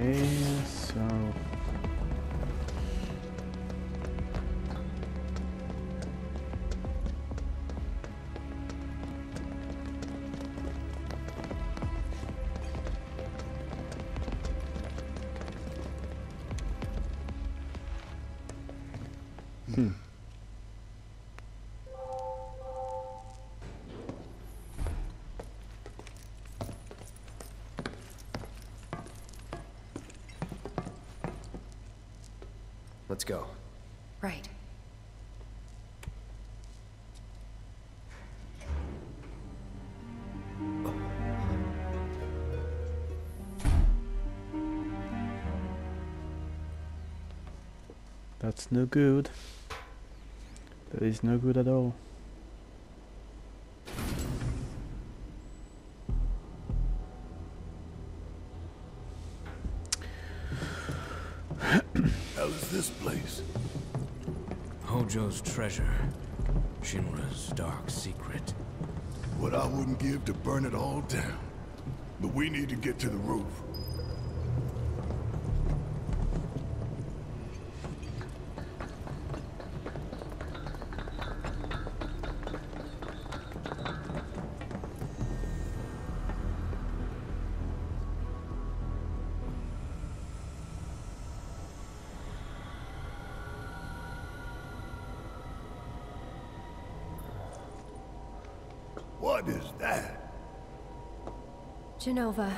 Okay, so Let's go. Right. that's no good. That is no good at all. Hell is this place? Hojo's treasure. Shinra's dark secret. What I wouldn't give to burn it all down. But we need to get to the roof. Jenova.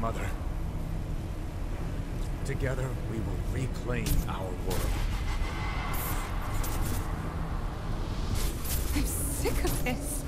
Mother. Together, we will reclaim our world. I'm sick of this.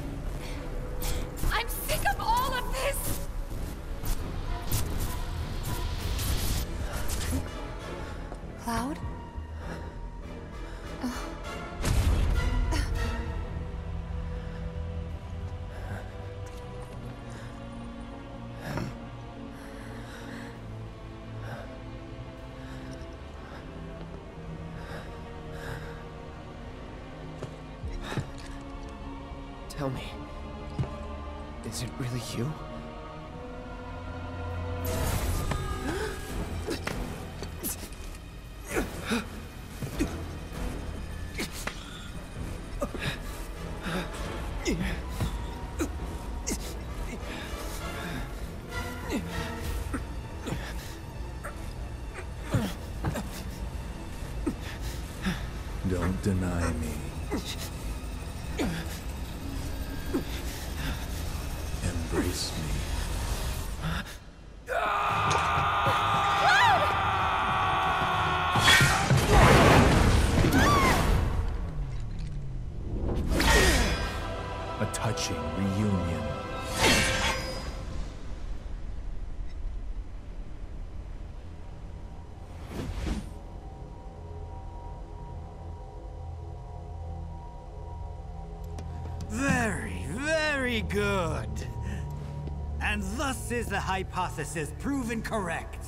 Don't deny me. The hypothesis proven correct.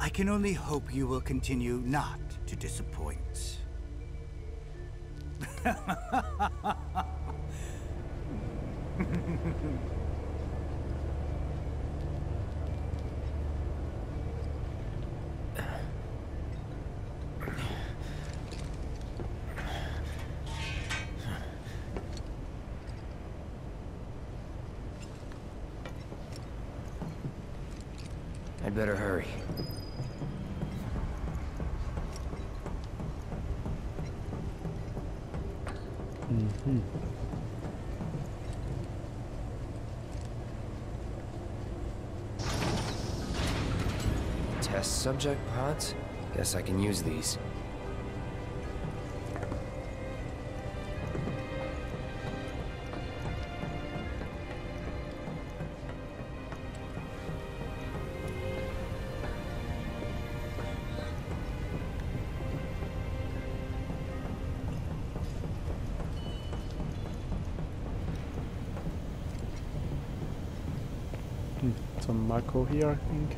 I can only hope you will continue not to disappoint. better hurry. Mm-hmm. Test subject pods? Guess I can use these. Some Mako here, I think.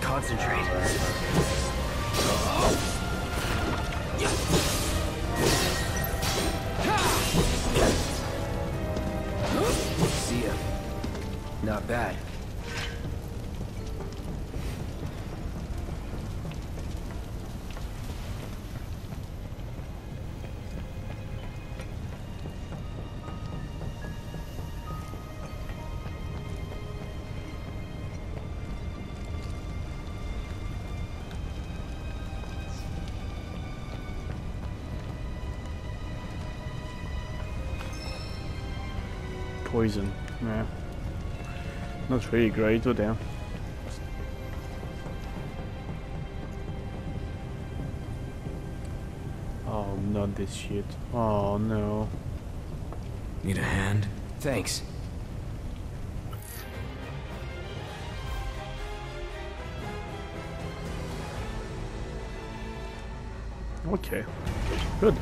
Concentrate. See ya. Not bad. Poison. Yeah. Not really great, but yeah. Oh, not this shit. Oh no. Need a hand? Thanks. Okay. Good.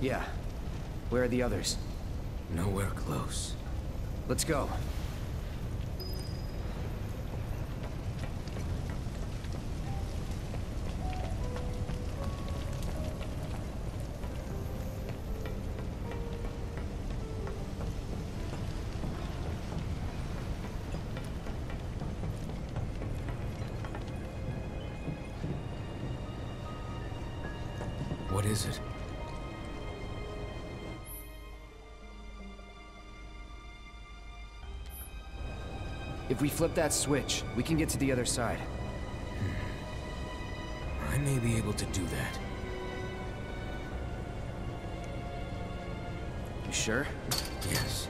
Yeah. Where are the others? Nowhere close. Let's go. If we flip that switch, we can get to the other side. I may be able to do that. You sure? Yes.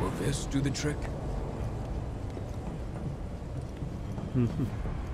Will this do the trick? 嗯。哼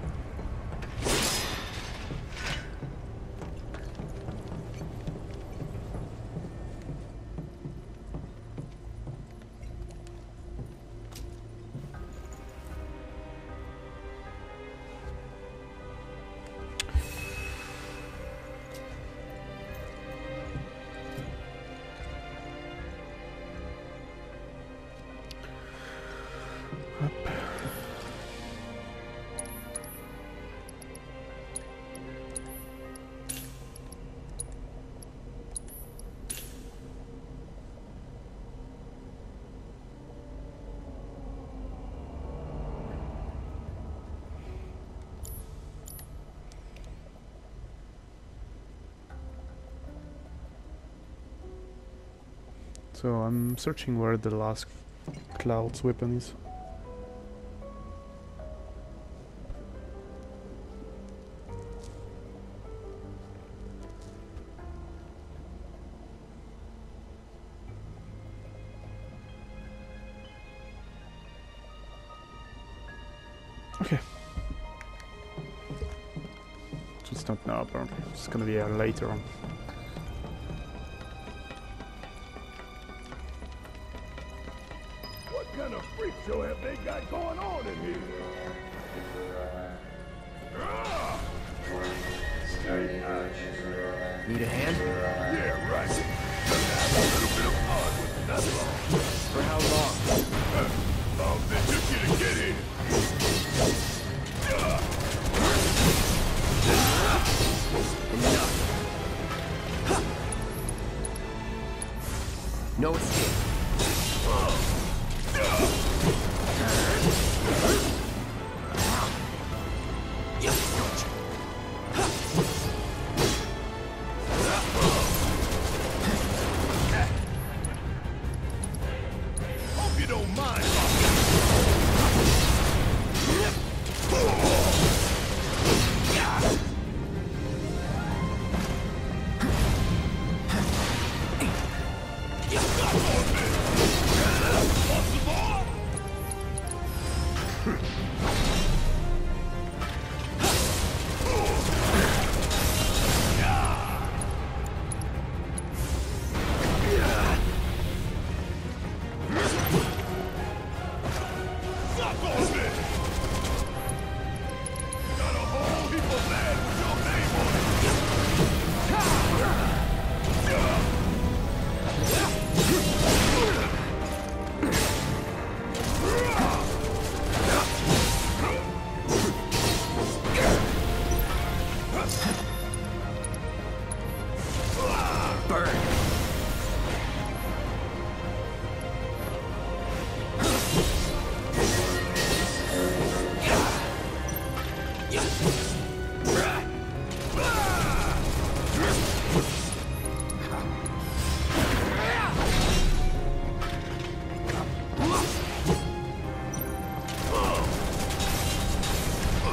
So I'm searching where the last Cloud's weapon is. Okay. It's not now apparently. It's gonna be uh, later on. going on in here? Need a hand? Yeah, right. Have a little bit of fun with that For how long? I'll bet you to get in. Enough. No escape.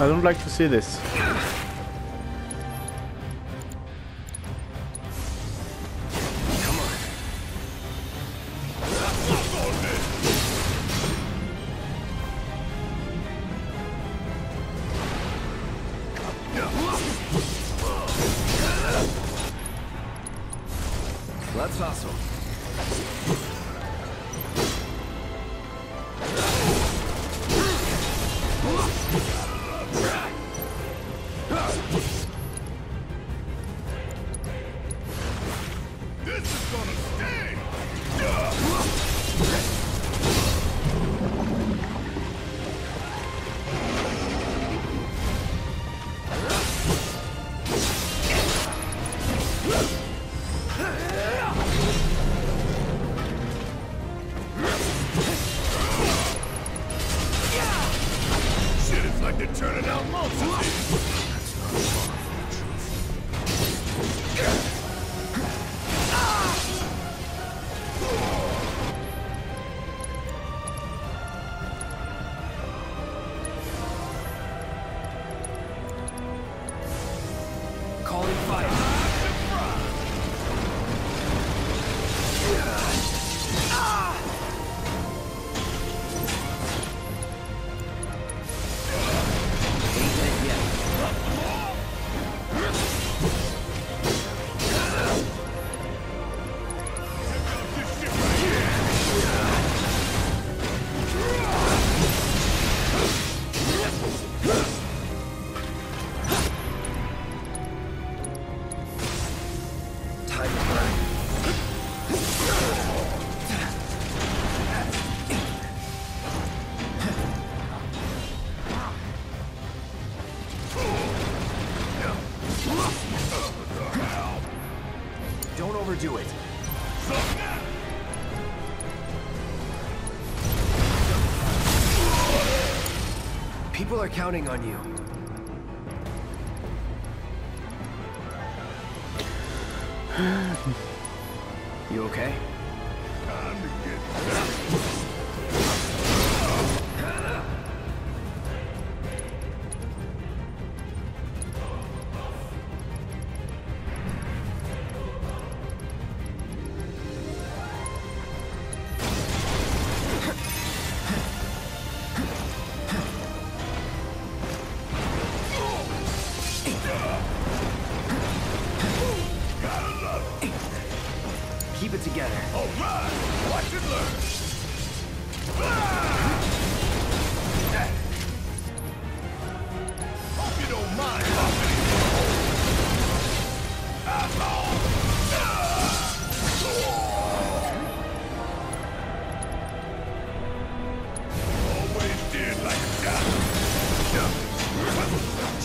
I don't like to see this. That's awesome. People are counting on you. you okay? Time to get.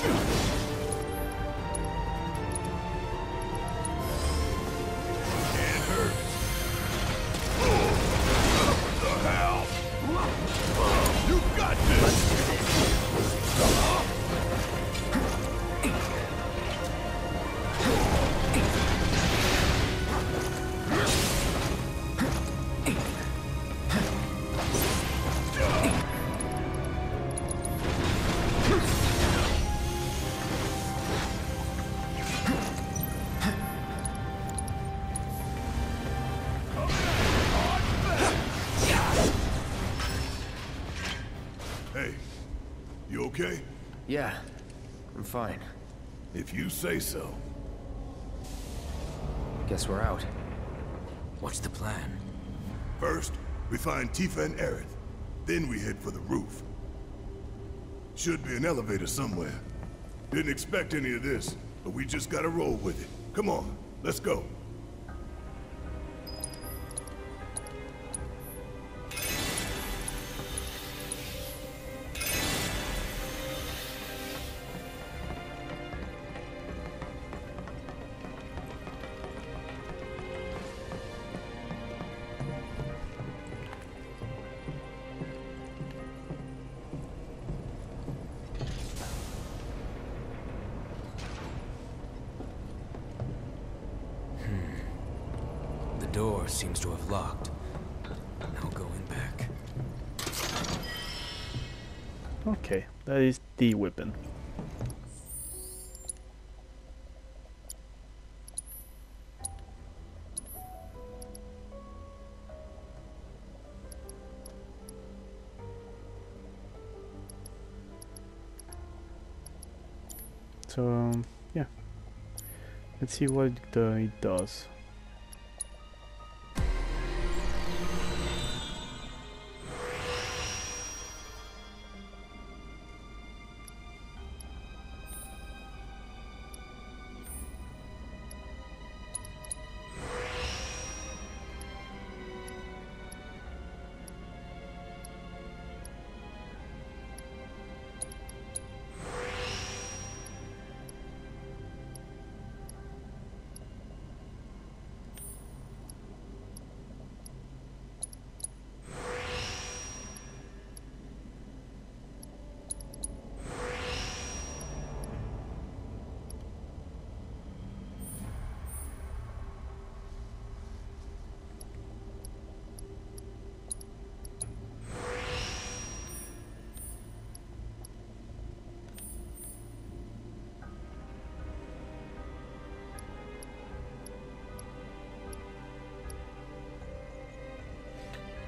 Shoot! Yeah, I'm fine. If you say so. Guess we're out. What's the plan? First, we find Tifa and Aerith. Then we head for the roof. Should be an elevator somewhere. Didn't expect any of this, but we just gotta roll with it. Come on, let's go. Weapon. So, yeah. Let's see what uh, it does.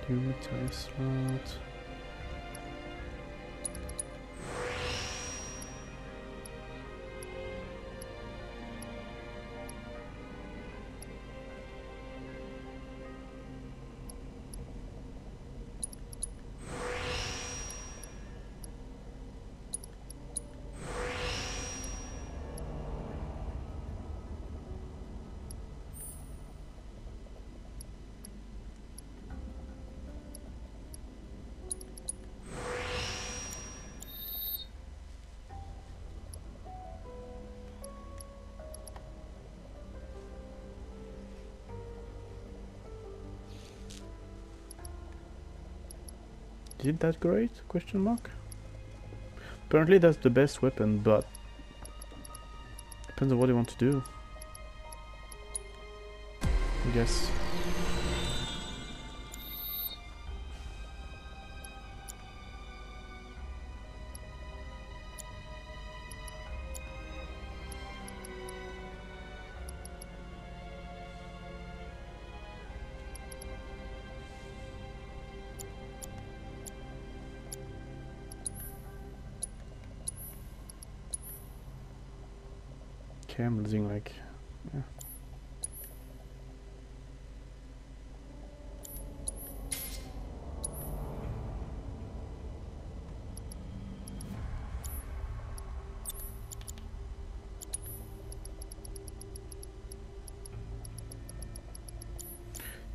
Two time slot. Did that great? Question mark. Apparently that's the best weapon, but depends on what you want to do. I guess. Okay, like. Yeah.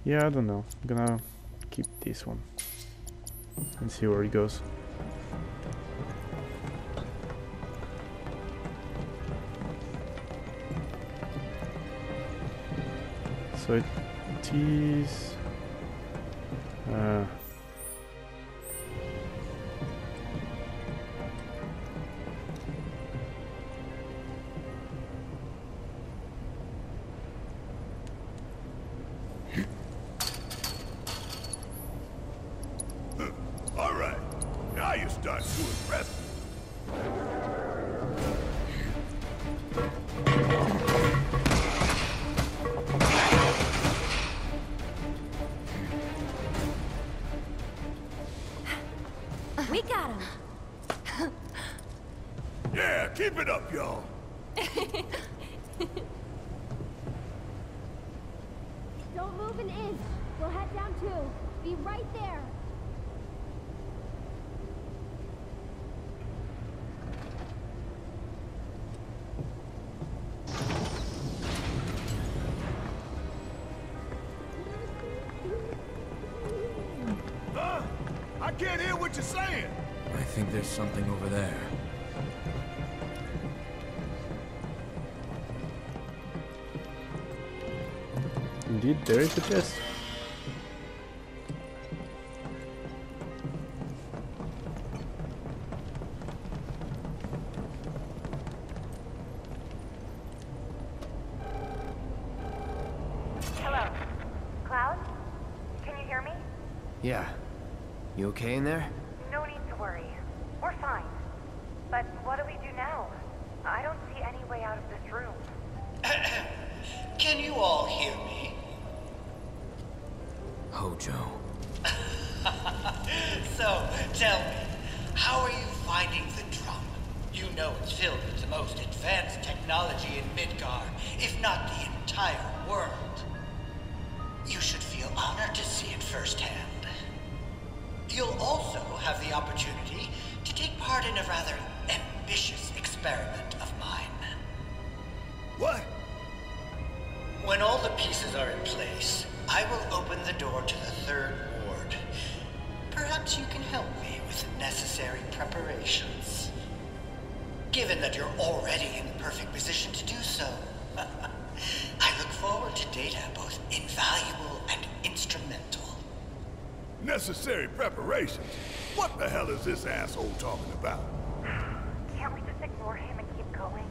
Yeah, I don't know. I'm gonna keep this one and see where it goes. So it is. Uh, what you're saying. I think there's something over there. Indeed, there is a chest. Hello. Cloud? Can you hear me? Yeah. You okay in there? No need to worry. We're fine. But what do we do now? I don't see any way out of this room. Can you all hear me? Hojo. So, tell me, how are you finding the drum? You know it's filled with the most advanced technology in Midgar, if not the entire world. You should feel honored to see it firsthand. You'll also have the opportunity to take part in a rather ambitious experiment of mine. What? When all the pieces are in place, I will open the door to the third ward. Perhaps you can help me with the necessary preparations. Given that you're already in perfect position to do so, I look forward to data both invaluable and instrumental. Necessary preparations? What the hell is this asshole talking about? Can't we just ignore him and keep going?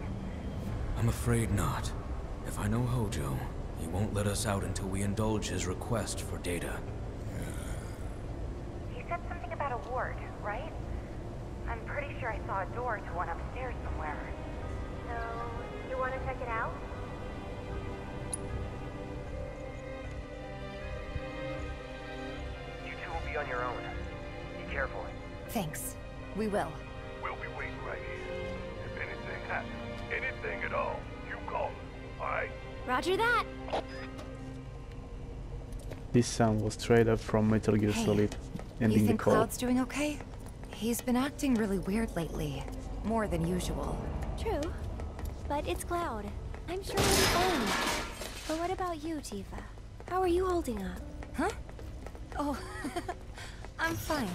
I'm afraid not. If I know Hojo, he won't let us out until we indulge his request for data. He said something about a ward, right? I'm pretty sure I saw a door to one upstairs somewhere. So, you want to check it out? You two will be on your own. Be careful. Thanks. We will. We'll be waiting right here. If anything happens, anything at all, you call us, alright? Roger that. This sound was straight up from Metal Gear Hey, Solid, You ending the think call. Cloud's doing okay? He's been acting really weird lately. More than usual. True. But it's Cloud. I'm sure be fine. But what about you, Tifa? How are you holding up? Huh? Oh, I'm fine.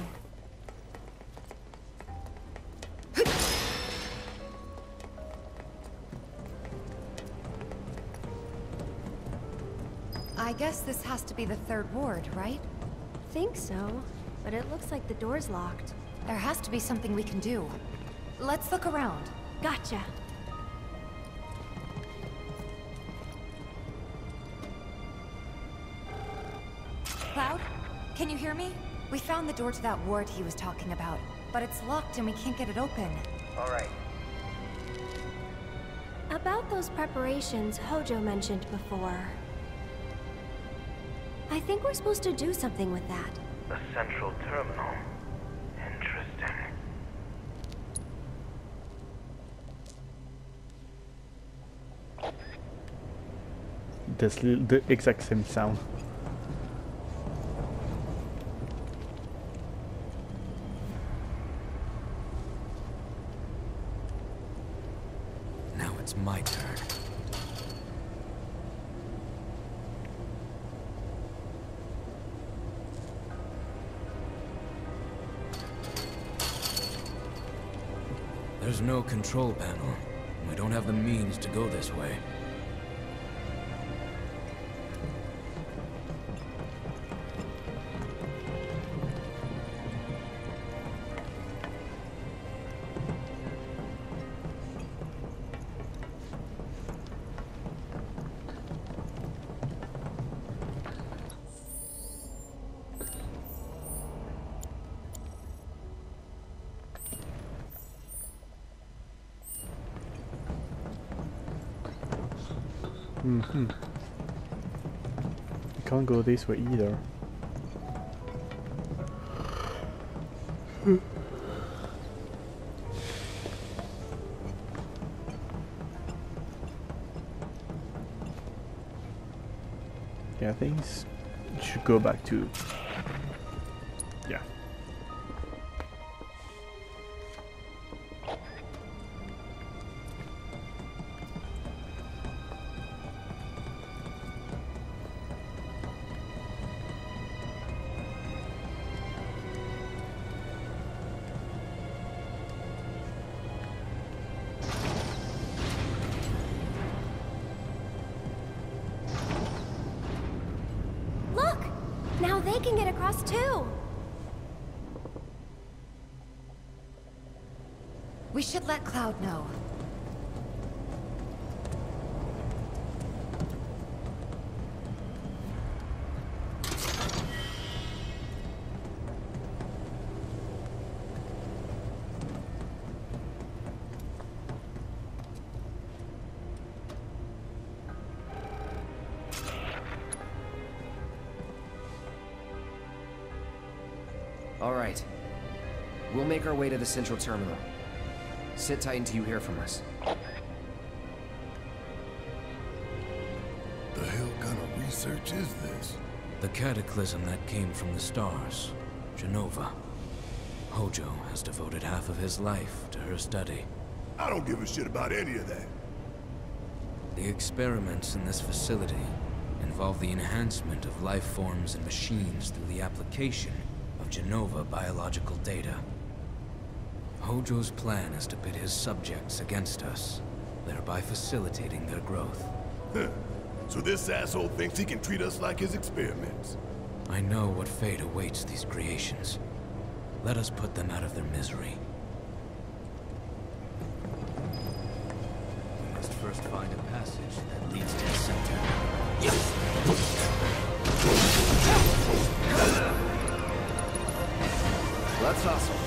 I guess this has to be the third ward, right? Think so. But it looks like the door's locked. There has to be something we can do. Let's look around. Gotcha. Cloud? Can you hear me? We found the door to that ward he was talking about, but it's locked and we can't get it open. Alright. About those preparations Hojo mentioned before. I think we're supposed to do something with that. A central terminal. Li- the exact same sound. Now it's my turn. There's no control panel. We don't have the means to go this way. go this way either. yeah, things should go back to can get across too! We should let Cloud know. We'll make our way to the central terminal. Sit tight until you hear from us. The hell kind of research is this? The cataclysm that came from the stars, Jenova. Hojo has devoted half of his life to her study. I don't give a shit about any of that. The experiments in this facility involve the enhancement of life forms and machines through the application of Jenova biological data. Hojo's plan is to pit his subjects against us, thereby facilitating their growth. Huh. So this asshole thinks he can treat us like his experiments. I know what fate awaits these creations. Let us put them out of their misery. We must first find a passage that leads to the center. Let's hustle.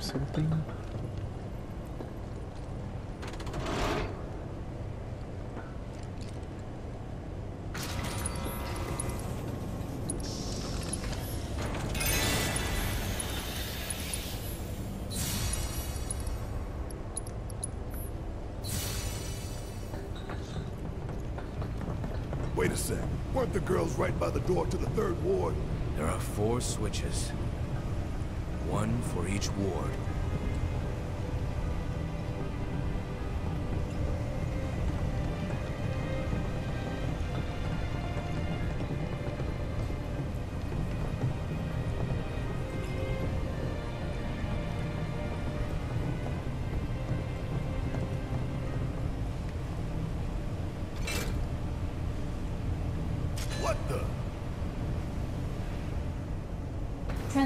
something. Wait a sec. Weren't the girls right by the door to the third ward? There are four switches. One for each ward.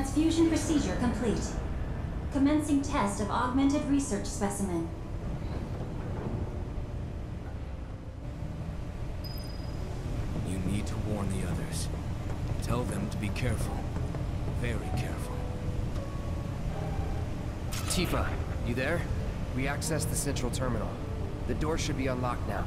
Transfusion procedure complete. Commencing test of augmented research specimen. You need to warn the others. Tell them to be careful. Very careful. Tifa, you there? We accessed the central terminal. The door should be unlocked now.